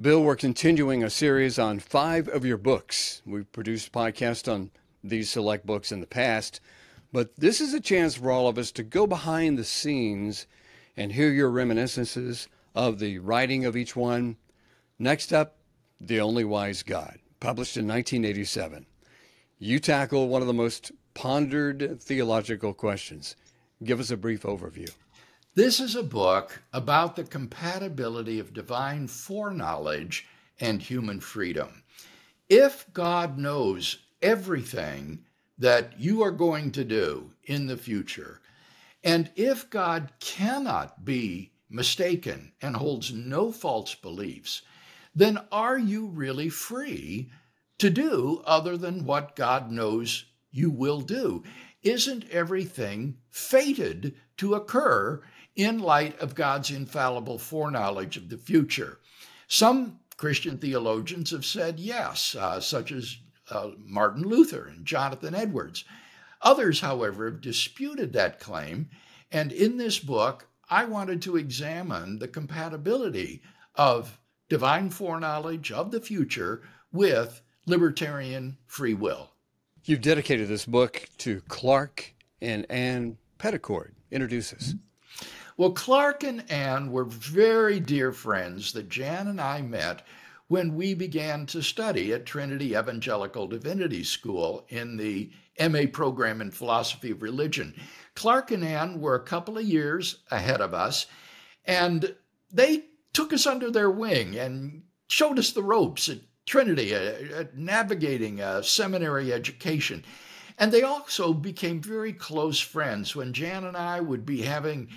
Bill, we're continuing a series on five of your books. We've produced podcasts on these select books in the past, but this is a chance for all of us to go behind the scenes and hear your reminiscences of the writing of each one. Next up, The Only Wise God, published in 1987. You tackle one of the most pondered theological questions. Give us a brief overview. This is a book about the compatibility of divine foreknowledge and human freedom. If God knows everything that you are going to do in the future, and if God cannot be mistaken and holds no false beliefs, then are you really free to do other than what God knows you will do? Isn't everything fated to occur in light of God's infallible foreknowledge of the future. Some Christian theologians have said yes, uh, such as uh, Martin Luther and Jonathan Edwards. Others, however, have disputed that claim. And in this book, I wanted to examine the compatibility of divine foreknowledge of the future with libertarian free will. You've dedicated this book to Clark and Ann Petticord. Introduce us. Well, Clark and Ann were very dear friends that Jan and I met when we began to study at Trinity Evangelical Divinity School in the MA program in philosophy of religion. Clark and Ann were a couple of years ahead of us, and they took us under their wing and showed us the ropes at Trinity, uh, navigating a seminary education. And they also became very close friends when Jan and I would be having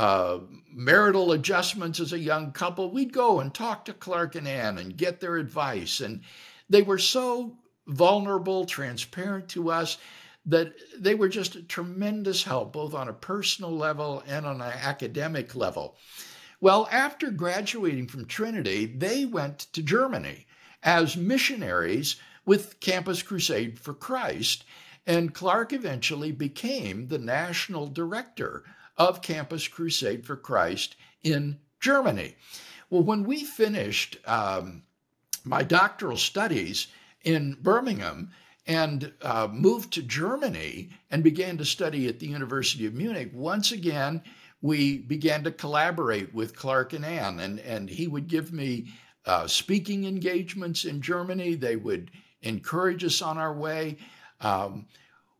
uh, marital adjustments as a young couple, we'd go and talk to Clark and Ann and get their advice. And they were so vulnerable, transparent to us that they were just a tremendous help, both on a personal level and on an academic level. Well, after graduating from Trinity, they went to Germany as missionaries with Campus Crusade for Christ. And Clark eventually became the national director of Campus Crusade for Christ in Germany. Well, when we finished um, my doctoral studies in Birmingham and uh, moved to Germany and began to study at the University of Munich, once again, we began to collaborate with Clark and Ann, and, and he would give me uh, speaking engagements in Germany. They would encourage us on our way. Um,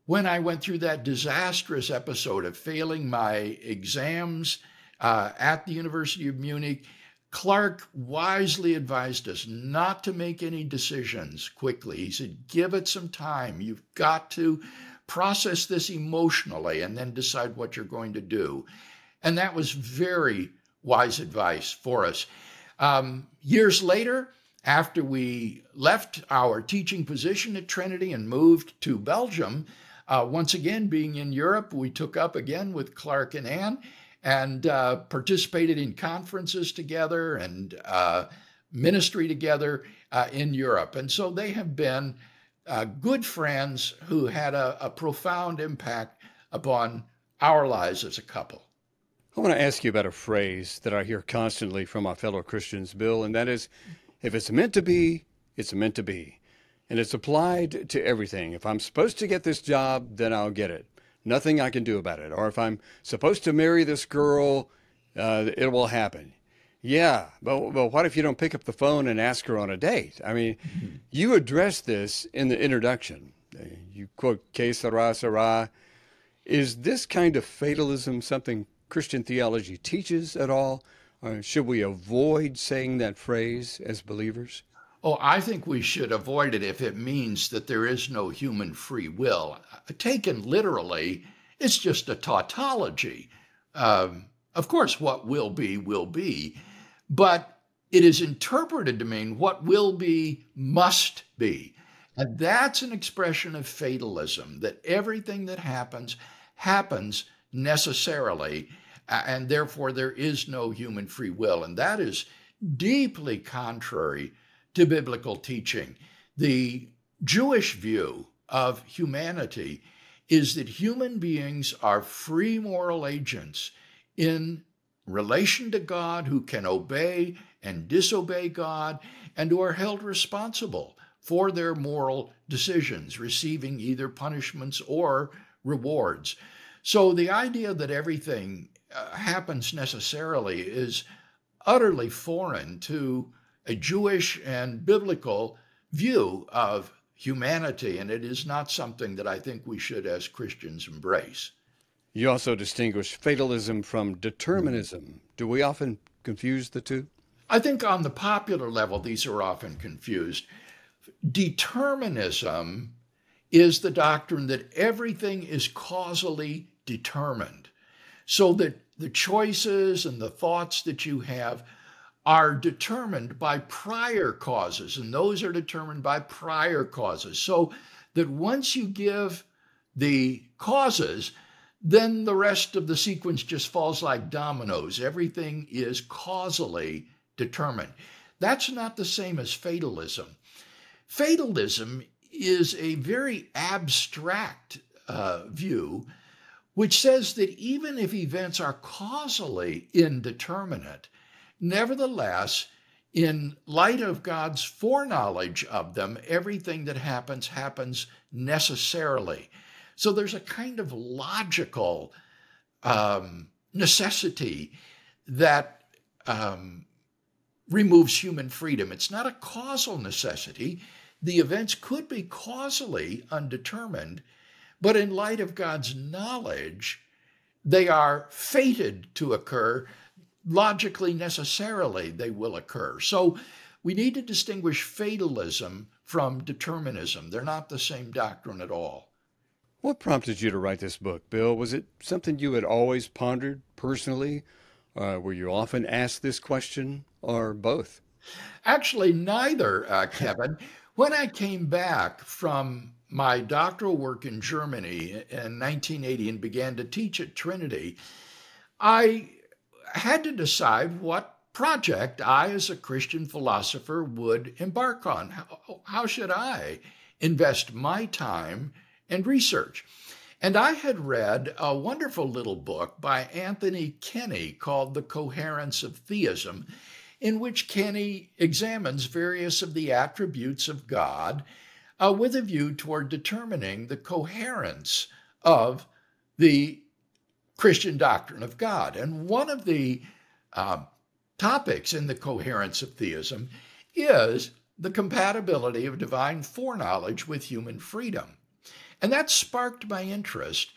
when I went through that disastrous episode of failing my exams uh, at the University of Munich, Clark wisely advised us not to make any decisions quickly. He said, give it some time. You've got to process this emotionally and then decide what you're going to do. And that was very wise advice for us. Um, years later, after we left our teaching position at Trinity and moved to Belgium, uh, once again, being in Europe, we took up again with Clark and Ann and uh, participated in conferences together and uh, ministry together uh, in Europe. And so they have been uh, good friends who had a, a profound impact upon our lives as a couple. I want to ask you about a phrase that I hear constantly from my fellow Christians, Bill, and that is if it's meant to be, it's meant to be and it's applied to everything. If I'm supposed to get this job, then I'll get it. Nothing I can do about it. Or if I'm supposed to marry this girl, uh, it will happen. Yeah, but, but what if you don't pick up the phone and ask her on a date? I mean, mm-hmm. you address this in the introduction. You quote Que sera, sera. Is this kind of fatalism something Christian theology teaches at all? Or should we avoid saying that phrase as believers? Oh, I think we should avoid it if it means that there is no human free will. Taken literally, it's just a tautology. Um, of course, what will be, will be, but it is interpreted to mean what will be, must be. And that's an expression of fatalism that everything that happens, happens necessarily, and therefore there is no human free will. And that is deeply contrary to biblical teaching. The Jewish view of humanity is that human beings are free moral agents in relation to God, who can obey and disobey God, and who are held responsible for their moral decisions, receiving either punishments or rewards. So the idea that everything uh, happens necessarily is utterly foreign to a Jewish and biblical view of humanity, and it is not something that I think we should, as Christians, embrace. You also distinguish fatalism from determinism. Do we often confuse the two? I think on the popular level, these are often confused. Determinism is the doctrine that everything is causally determined, so that the choices and the thoughts that you have are determined by prior causes, and those are determined by prior causes. So that once you give the causes, then the rest of the sequence just falls like dominoes. Everything is causally determined. That's not the same as fatalism. Fatalism is a very abstract uh, view which says that even if events are causally indeterminate, nevertheless, in light of God's foreknowledge of them, everything that happens happens necessarily. So there's a kind of logical um, necessity that um, removes human freedom. It's not a causal necessity. The events could be causally undetermined, but in light of God's knowledge, they are fated to occur. Logically, necessarily, they will occur. So we need to distinguish fatalism from determinism. They're not the same doctrine at all. What prompted you to write this book, Bill? Was it something you had always pondered personally? Uh, were you often asked this question, or both? Actually, neither, uh, Kevin. when I came back from my doctoral work in Germany in 1980 and began to teach at Trinity, I had to decide what project I, as a Christian philosopher, would embark on. How, how should I invest my time and research. And I had read a wonderful little book by Anthony Kenny called The Coherence of Theism, in which Kenny examines various of the attributes of God uh, with a view toward determining the coherence of the Christian doctrine of God. And one of the uh, topics in the coherence of theism is the compatibility of divine foreknowledge with human freedom. And that sparked my interest.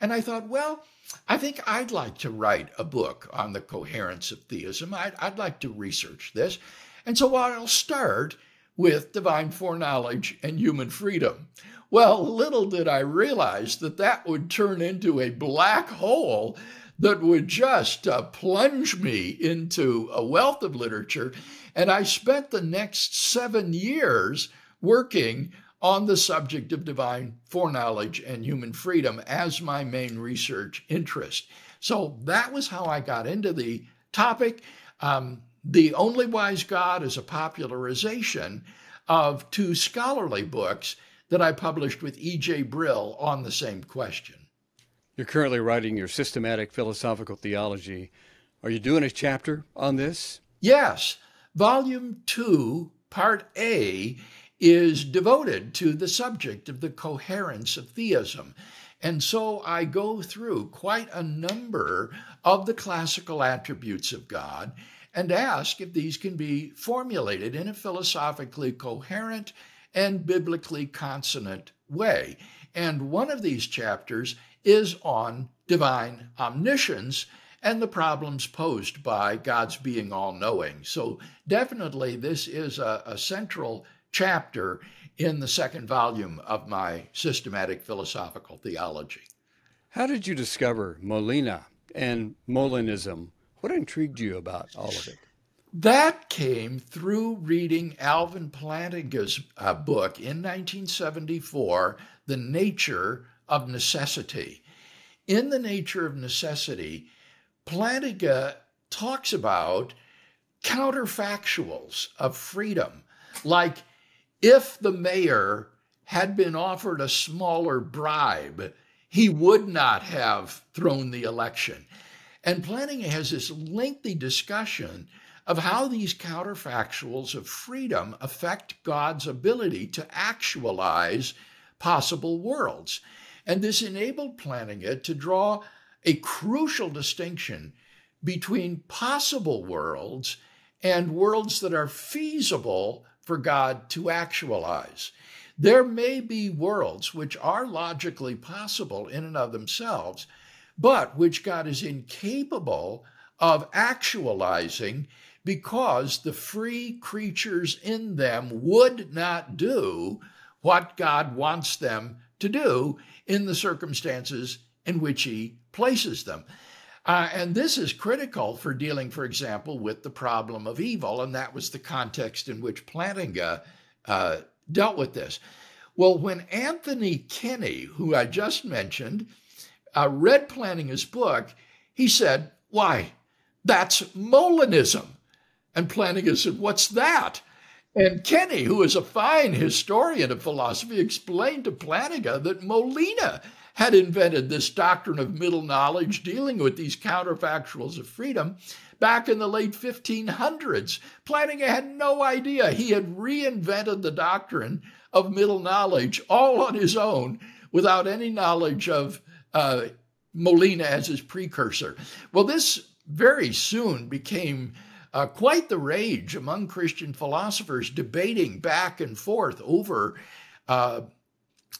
And I thought, well, I think I'd like to write a book on the coherence of theism. I'd, I'd like to research this. And so I'll start with divine foreknowledge and human freedom. Well, little did I realize that that would turn into a black hole that would just uh, plunge me into a wealth of literature. And I spent the next seven years working on the subject of divine foreknowledge and human freedom as my main research interest. So that was how I got into the topic. Um, the Only Wise God is a popularization of two scholarly books that I published with E.J. Brill on the same question. You're currently writing your systematic philosophical theology. Are you doing a chapter on this? Yes. Volume 2, Part A is devoted to the subject of the coherence of theism. And so I go through quite a number of the classical attributes of God and ask if these can be formulated in a philosophically coherent and biblically consonant way. And one of these chapters is on divine omniscience and the problems posed by God's being all knowing. So, definitely, this is a, a central chapter in the second volume of my systematic philosophical theology. How did you discover Molina and Molinism? What intrigued you about all of it? That came through reading Alvin Plantinga's uh, book in 1974, The Nature of Necessity. In The Nature of Necessity, Plantinga talks about counterfactuals of freedom, like if the mayor had been offered a smaller bribe, he would not have thrown the election. And Plantinga has this lengthy discussion of how these counterfactuals of freedom affect God's ability to actualize possible worlds. And this enabled Plantinga to draw a crucial distinction between possible worlds and worlds that are feasible for God to actualize. There may be worlds which are logically possible in and of themselves, but which God is incapable of actualizing because the free creatures in them would not do what God wants them to do in the circumstances in which He places them. Uh, and this is critical for dealing, for example, with the problem of evil. And that was the context in which Plantinga uh, dealt with this. Well, when Anthony Kenny, who I just mentioned, uh, read Plantinga's book, he said, Why, that's Molinism. And Plantinga said, What's that? And Kenny, who is a fine historian of philosophy, explained to Plantinga that Molina had invented this doctrine of middle knowledge dealing with these counterfactuals of freedom back in the late 1500s. Plantinga had no idea he had reinvented the doctrine of middle knowledge all on his own without any knowledge of uh, Molina as his precursor. Well, this very soon became uh, quite the rage among Christian philosophers, debating back and forth over uh,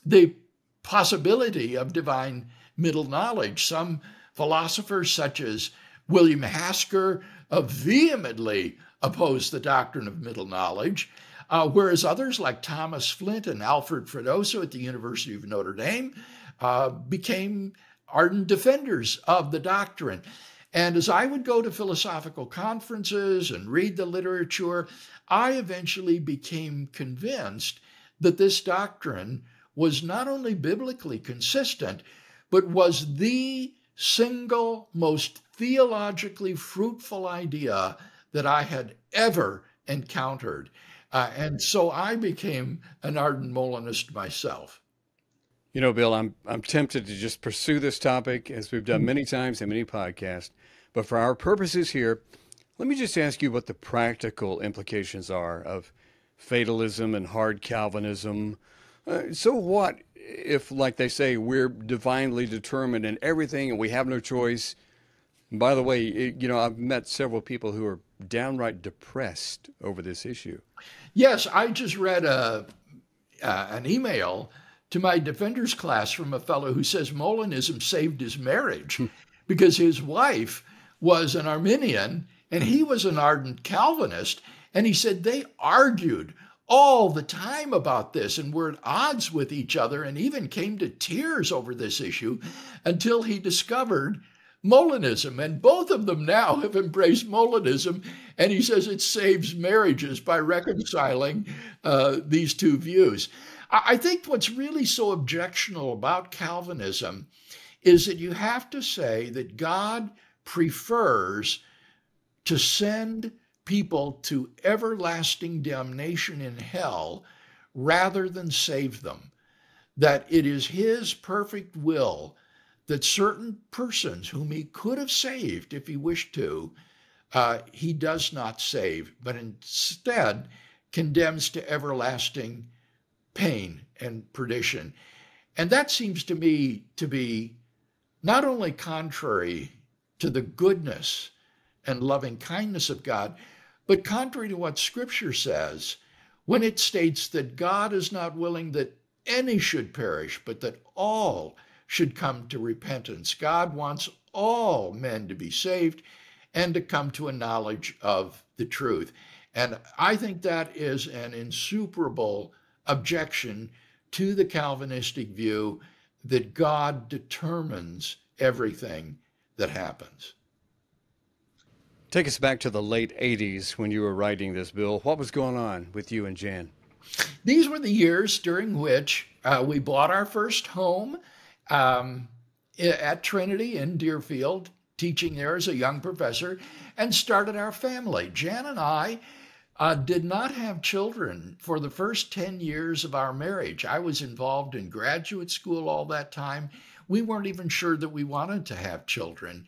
the possibility of divine middle knowledge. Some philosophers, such as William Hasker, uh, vehemently opposed the doctrine of middle knowledge, uh, whereas others like Thomas Flint and Alfred Freddoso at the University of Notre Dame uh, became ardent defenders of the doctrine. And as I would go to philosophical conferences and read the literature, I eventually became convinced that this doctrine was not only biblically consistent, but was the single most theologically fruitful idea that I had ever encountered. Uh, and so I became an ardent Molinist myself. You know, Bill, I'm I'm tempted to just pursue this topic as we've done many times in many podcasts. But for our purposes here, let me just ask you what the practical implications are of fatalism and hard Calvinism. Uh, so what if, like they say, we're divinely determined in everything and we have no choice? And by the way, it, you know, I've met several people who are downright depressed over this issue. Yes, I just read a, uh, an email to my defenders class from a fellow who says Molinism saved his marriage because his wife was an Arminian and he was an ardent Calvinist. And he said they argued all the time about this and were at odds with each other and even came to tears over this issue until he discovered Molinism. And both of them now have embraced Molinism. And he says it saves marriages by reconciling uh, these two views. I think what's really so objectionable about Calvinism is that you have to say that God prefers to send people to everlasting damnation in hell rather than save them. That it is His perfect will that certain persons whom He could have saved if He wished to, uh, He does not save, but instead condemns to everlasting pain and perdition. And that seems to me to be not only contrary to the goodness and loving kindness of God, but contrary to what Scripture says, when it states that God is not willing that any should perish, but that all should come to repentance. God wants all men to be saved and to come to a knowledge of the truth. And I think that is an insuperable objection to the Calvinistic view that God determines everything that happens. Take us back to the late 80s when you were writing this, Bill. What was going on with you and Jan? These were the years during which uh, we bought our first home um, at Trinity in Deerfield, teaching there as a young professor, and started our family. Jan and I uh, did not have children for the first 10 years of our marriage. I was involved in graduate school all that time we weren't even sure that we wanted to have children.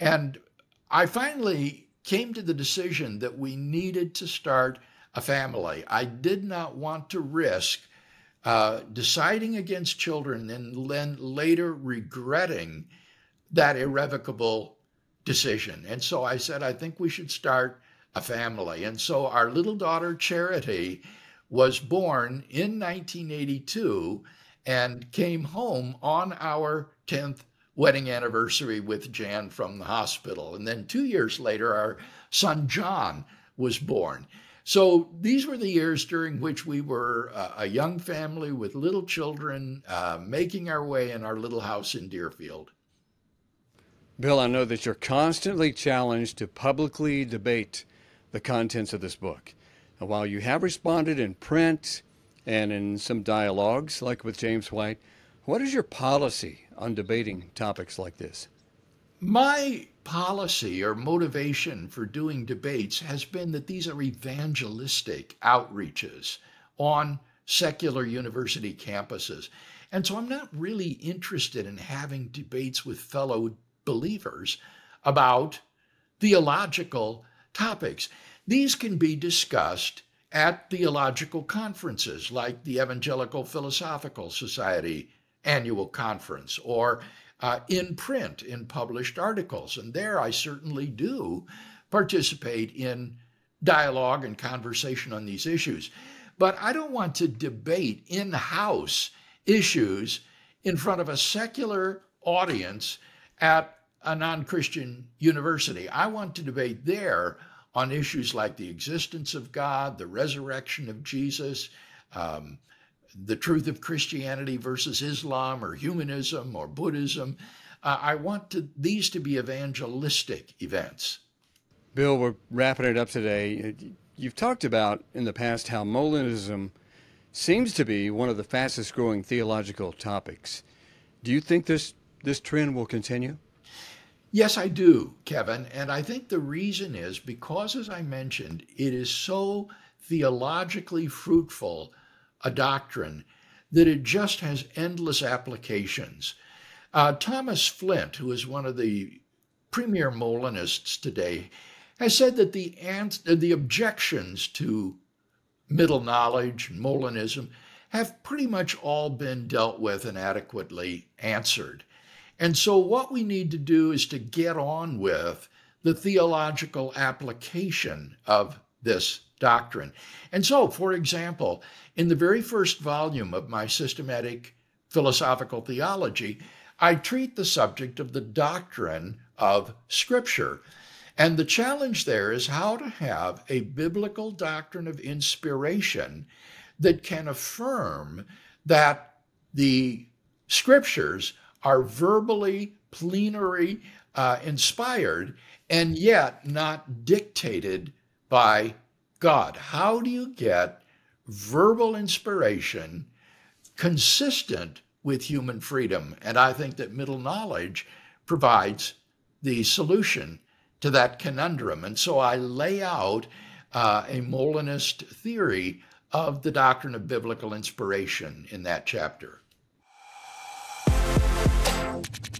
And I finally came to the decision that we needed to start a family. I did not want to risk uh, deciding against children and then later regretting that irrevocable decision. And so I said, I think we should start a family. And so our little daughter, Charity, was born in 1982 and came home on our 10th wedding anniversary with Jan from the hospital. And then two years later, our son John was born. So these were the years during which we were a young family with little children, uh, making our way in our little house in Deerfield. Bill, I know that you're constantly challenged to publicly debate the contents of this book. And while you have responded in print and in some dialogues, like with James White, what is your policy on debating topics like this? My policy or motivation for doing debates has been that these are evangelistic outreaches on secular university campuses. And so I'm not really interested in having debates with fellow believers about theological topics. These can be discussed at theological conferences like the Evangelical Philosophical Society annual conference or uh, in print in published articles. And there I certainly do participate in dialogue and conversation on these issues. But I don't want to debate in house issues in front of a secular audience at a non Christian university. I want to debate there on issues like the existence of God, the resurrection of Jesus, um, the truth of Christianity versus Islam or humanism or Buddhism. Uh, I want to, these to be evangelistic events. Bill, we're wrapping it up today. You've talked about in the past how Molinism seems to be one of the fastest growing theological topics. Do you think this, this trend will continue? Yes, I do, Kevin. And I think the reason is because, as I mentioned, it is so theologically fruitful a doctrine that it just has endless applications. Uh, Thomas Flint, who is one of the premier Molinists today, has said that the, ans- the objections to middle knowledge, and Molinism, have pretty much all been dealt with and adequately answered. And so, what we need to do is to get on with the theological application of this doctrine. And so, for example, in the very first volume of my systematic philosophical theology, I treat the subject of the doctrine of Scripture. And the challenge there is how to have a biblical doctrine of inspiration that can affirm that the Scriptures are verbally, plenary uh, inspired, and yet not dictated by God. How do you get verbal inspiration consistent with human freedom? And I think that middle knowledge provides the solution to that conundrum. And so I lay out uh, a Molinist theory of the doctrine of biblical inspiration in that chapter. Thank you.